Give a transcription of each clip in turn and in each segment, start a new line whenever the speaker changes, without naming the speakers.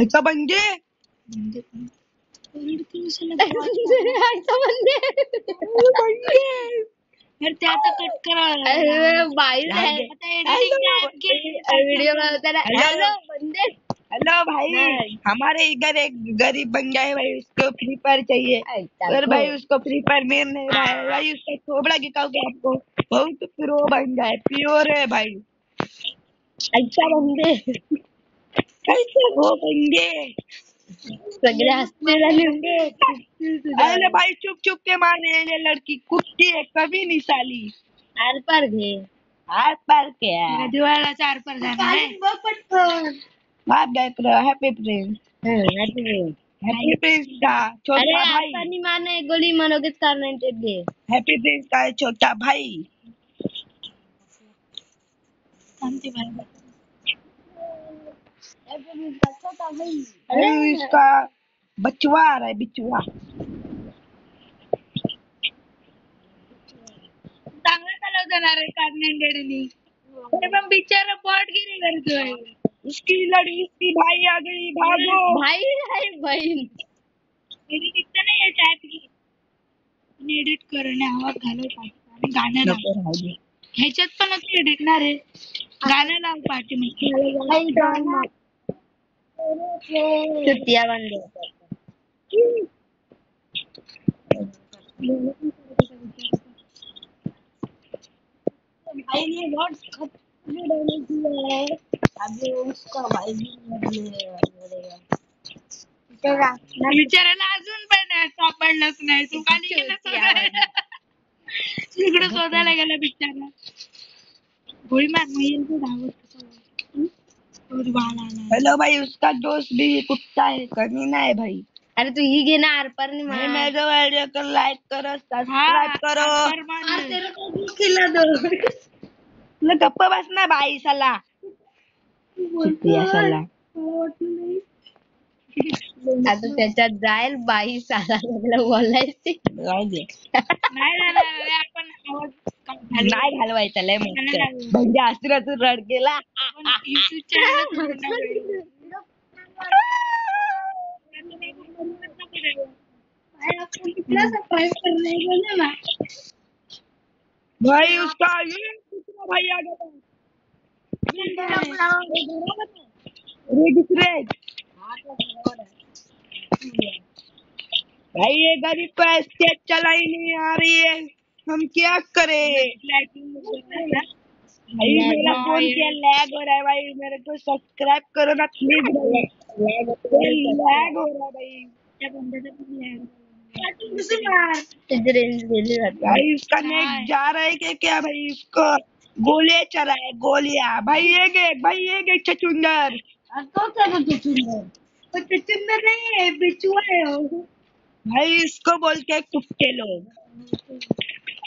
ऐसा
बनवताना
Hello.
Hello
भाई हमारे इधर एक गरीब बंदा है भाई, उसको फ्री फायर चाहिए। अगर भाई, उसको फ्री फायर मिल नहीं रहा है। भाई, उसका थोबड़ा गिकाओगे आपको? बहुत प्रो बंदा है प्योर है भाई।
ऐसा बंदे
कैसे हो
सगळे आणि
अरे भाई चुप चुप के मारे ये लड़की। कुत्ती है कभी नहीं साली।
आर पार घे
हाथ पार के है
दिवाळीला चार पर आहे
बाप देख रहे हैप्पी प्रिंस. हैप्पी प्रिंस का
अरे
छोटा भाई
आतानी माने गोळी मनोगीत कारण ते घे
हैप्पी प्रिंस का छोटा भाई।
शांती बरोबर
अरे इसका बचवा आ रहा है बिचवा।
चांगलं चालव जाणार आहे कार्नेंडेडनी अरे पण बिचारा बॉटगिरी करतोय
उसकी लड़ी उसकी भाई आ गई भागो.
भाई आहे बहीण.
एडिटिंग तर नाही चॅट एडिट करणे आवाज़ घालव आणि गाणं लाव. ह्याच्यात पण असं एडिट ना रे गाणं लाव पाठी मग
सुट्टिया बंद
भाई ने बहुत है।
अभी उसका भाई भी मरेगा।
बिचाराला अजून पण सापडलंच नाही तू खाली गेला तिकडे शोधायला गेला बिचारा। गोळी मार मग धावत.
हेलो भाई उसका दोस्त भी कुत्ता है कमीना है भाई.
अरे तू ही घे ना आर पार नाही
भाई
मार.
मेरे वीडियो को लाइक करो
हा,
सब्सक्राइब करो
आभार मानले.
ना गप्प बस ना भाई साला. कुत्तिया साला.
आता त्याच्यात जाईल बाई साला. लागलं बोलायची
राहू दे.
नाही जाणार रे, आपण आवाज़ कम घालू.
नाही घालवायचं लय मस्त. म्हणजे रड भाई उसका ये भाई आ गया भाई ये गरीब को स्टेज चलाई नहीं आ रही है. हम क्या करें? भाई मेरा फ़ोन क्या लैग हो रहा है भाई? मेरे को सब्सक्राइब करो ना प्लीज़ लैग हो रहा है भाई। भाई। उसका नेट जा रहा है क्या क्या भाई? उसको गोलियाँ चला है गोलियाँ। भाई एक एक भाई एक एक छचुंदर
तो चुचुंदर? नहीं है बिचुआ है
भाई इसको बोलते हैं कुत्ते लोग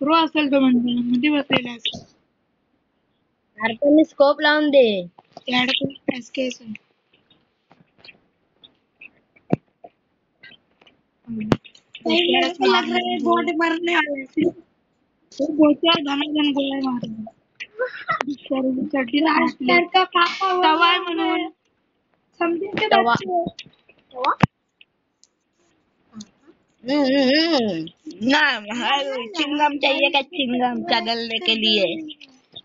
प्रो असेल तो म्हणजे मध्ये बसलेला असेल
अर्पणने स्कोप लावून दे।
त्याकडे एसके असेल बोट मारने वाले। बोटवर धनाधन गोळ्या मारले चड्डी का पापा तवा आहे म्हणून समजे
तवा. हम्म, हम्म, हम्म.
ना हाँ, चिंगम चाहिए क्या चिंगम चगलने के लिए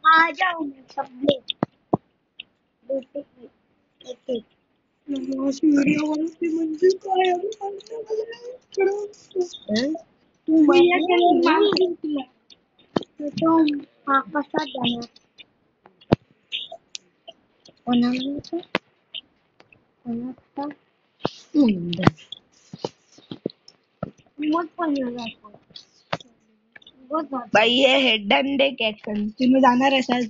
आ जाओ मैं सब लोग व्हिडिओ बनवते म्हणजे काय
हं?
तू या केलं मागं तुला
तो आकाशात जाणार कोणाला कोणाचा मुंडा मग पण जातो
बाई ये हेड अँड डेक ऍक्शन तुम्ही जाणार असाल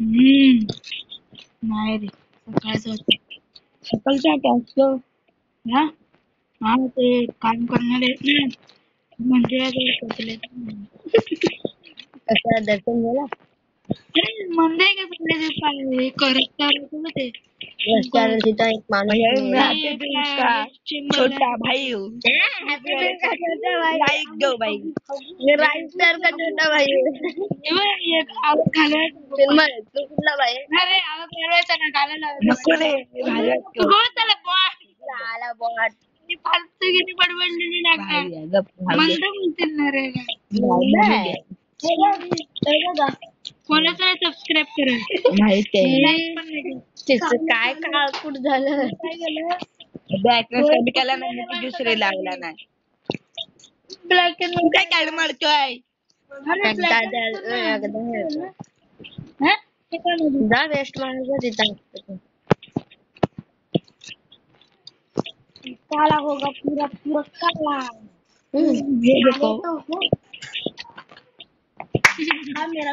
हम्म। नाही रे सकाळचं होतं।
सकाळच्या असतो
हा? हा ते काम करणारे आहेत ना
कसं दर्शन झाला
अरे मंदिर का सगळे जे करत चालत होतं ते
रस्त्यावर तिथं एक माणूस
मैं हैप्पी दिल का छोटा भाई हूँ लाइक दो भाई
राईट स्टार का छोटा भाई
तेव्हा एक आवाज़ घालवायचा
चिन्मय तू कुठला भाई
अरे आवाज़ घालवायचा ना घालायला
नको रे भाई
तू गो त्याला बॉट
आला बॉट
ती फालतूगिरी बडबडलेली लागणार
भाई गप भाई
मंद बोलतील ना रे कोणाचं सबस्क्राईब करेल
माहित
नाही.
तिचं काय काळकूट झालं?
ब्लॅकनेस कमी केला नाही की दुसरे लागला नाही.
ब्लॅक अँड
तू काय काढ मारतोय?
हे. जा वेस्ट मारायचं तिथं.
काला होगा पूरा पूरा काला
हम्म.
ये देखो
हा मेरा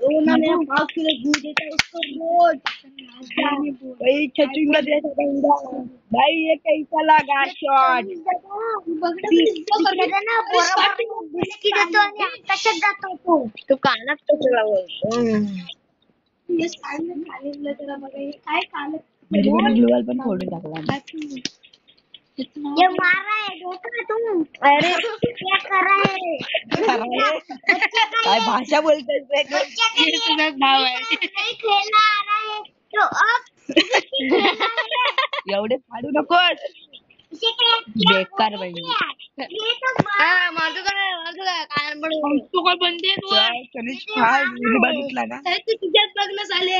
वो मेरा भाव के लिए देता है उसको रोज
भाई छचुंगा जैसा बंदा भाई ये कैसा लगा शॉट
तू कानात कशाला बोलतो
काय काल
ग्लोबल पण फोडून टाकला
ये मार रहा है देखा तुम? अरे क्या कर रहा है?
काय भाषा बोलतोय रे तू?
हे? तुझा भाव आहे
खेलना आ रहा है? तो अब
एवढे फाडू नकोस। बेकार बाई
हा, माझं काय माझं काय कान पडून
तू काय बंदी आहे तू
काय कधीच फाड बघितला ना।
अरे तू तुझ्याच बघण्यास आले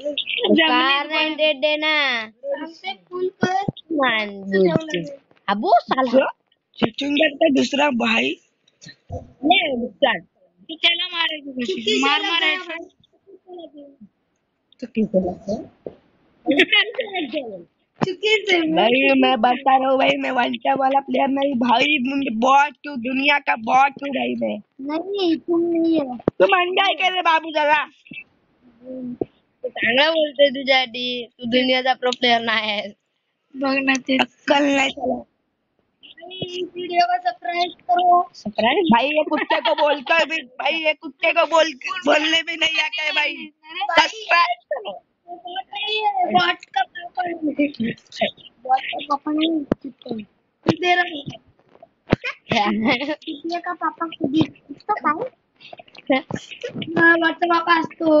Talented, talented. Talented आहे ना
फुल कर।
मान बुद्धी. अबो साला
छचुंगा का दुसरा भाई?
ले, चल.
तू
भाई मैं बता रहा हूँ भाई मैं वंचा वाला प्लेयर नहीं भाई बहुत तू दुनिया का बहुत हूँ भाई मैं?
नहीं तुम नाही आहे.
तू मंगाई कर रहे बाबू जरा?
चांगला बोलतोय तुझ्यासाठी तू दुनियाचा प्रो प्लेयर नाही आहेस.
बघ ना ते.
अक्कल नहीं चला
व्हिडिओ का सरप्राईज करो.
Surprise?
भाई ये कुत्ते को बोलकर भी भाई ये कुत्ते को बोल बोलने भी नहीं आता है भाई सब्सक्राइब करो.
बॉट का पापा बॉट का पापा नहीं चिपको दे रहा कितने का पापा खुदी इसका काय बॉटचा पापा असतो.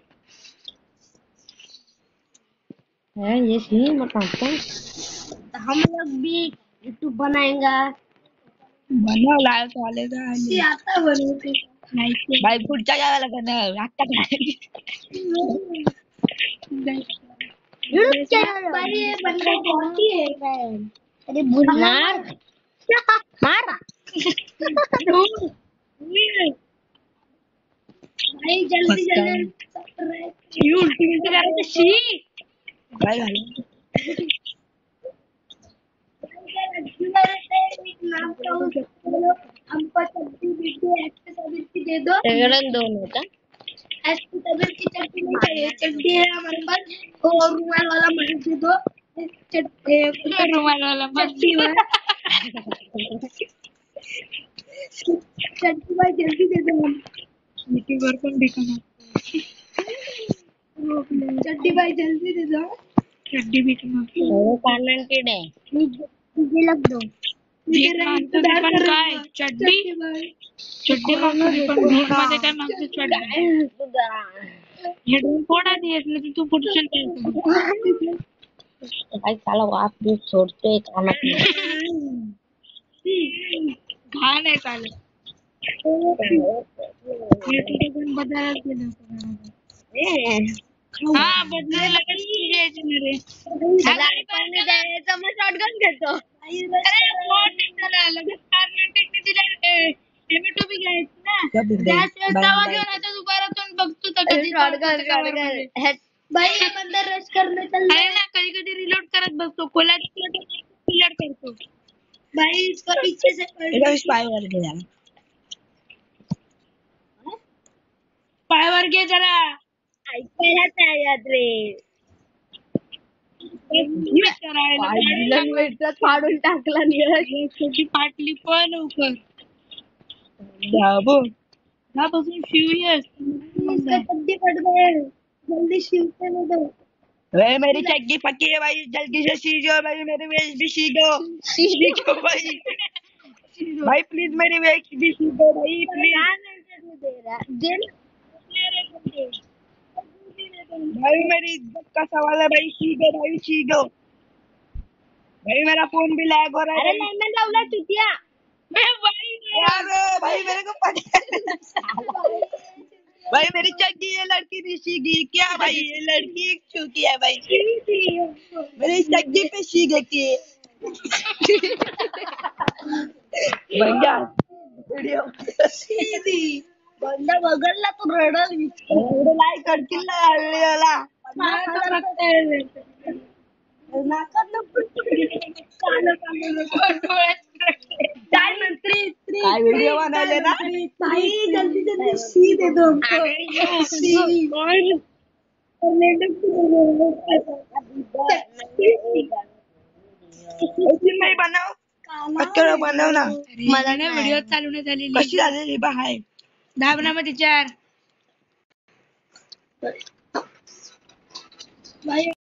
है
ये सी मत आता हम लोग भी यूट्यूब बनाएगा।
बनव लायक वाले का।
ती आता बनवते नाही ते.
भाई पुढच्या गावाला बनव आता काय
यूट्यूब चैनल
बाई, हे बनवायची बाकी आहे.
अरे मार। मार।
भाई जल्दी जल्दी।
झालं
मेरे से नाम कहूँ हमको सब्ज़ी दीजिए ऐसे सब्ज़ी दे दो
सगळं दोन होता
ऐसी तबीयत की चटनी नहीं चाहिए चटनी है हमारे पास और रुमाल वाला मर दे दो। चट- एक
रुमाल वाला
चटनी भाई चटनी भाई जल्दी दे दो
युट्यूबवर पण भेटणार
चटनी भाई जल्दी दे दो।
चड्डी भेटणार
हो कानांटेड आहे
मुझे लग दो।
ते चड्डी
चटनी
चड्डी मागतो पण मध्ये काय मागतो चड्डी। हे तू पुढच्या
काय साला वाप बीप सोडतोय कानात
घाण आहे चालत पण बदलायलाच गेलं हा बदलायला लगेच घ्यायचं ना रे.
शॉटगन घेतो.
अरे त्याला लगेच कार्नाटिकने दिलं. टोमॅटो बी घ्यायचं ना. गॅस तवा घेऊन आता दुपारातून. बघतो तर कधी
शॉटगन शॉटगन अंदर रश करने चल
अरे ना कधी कधी रिलोड करत बसतो. कोल्याची रिलोड करतो.
भाई इसको पीछे से कर
पायावर घे जरा.
ऐकायला नाही रे
करायला
फाडून टाकला निळा
पाटली पण लवकर ना बसून शिवयस
इसका चड्डी जल्दी शिवते नहीं दो
भाई मेरी चड्डी फटी है भाई जल्दी से सीजो भाई मेरी वेस्ट भी सीजो सीजो भाई भाई प्लीज़ मेरी वेस्ट भी सीजो भाई प्लीज़
दे रहा जेल
भाई मेरी इज़्ज़त का सवाल है भाई सीजो भाई सीजो भाई मेरा फ़ोन भी लैग हो रहा
अरे
है
नहीं मैं लाऊँगा चुतिया
यार भाई मेरे को पता है। भाई मेरी चड्डी ये लड़की भी सीगी क्या भाई ये लड़की चुकी है भाई। मेरी चड्डी पे सी गई भैया वीडियो
सीधी बंदा बघडला तो रडल
ना
मंत्री
काय व्हिडिओ बनवले ना?
भाई जल्दी जल्दी सी दे दो हमको सी
ऐसी नाही बनव? बनव ना.
मला ना व्हिडिओ चालू नाही झालेली.
कशी झालेली बा हाय
धाबणामध्ये चार.
भाई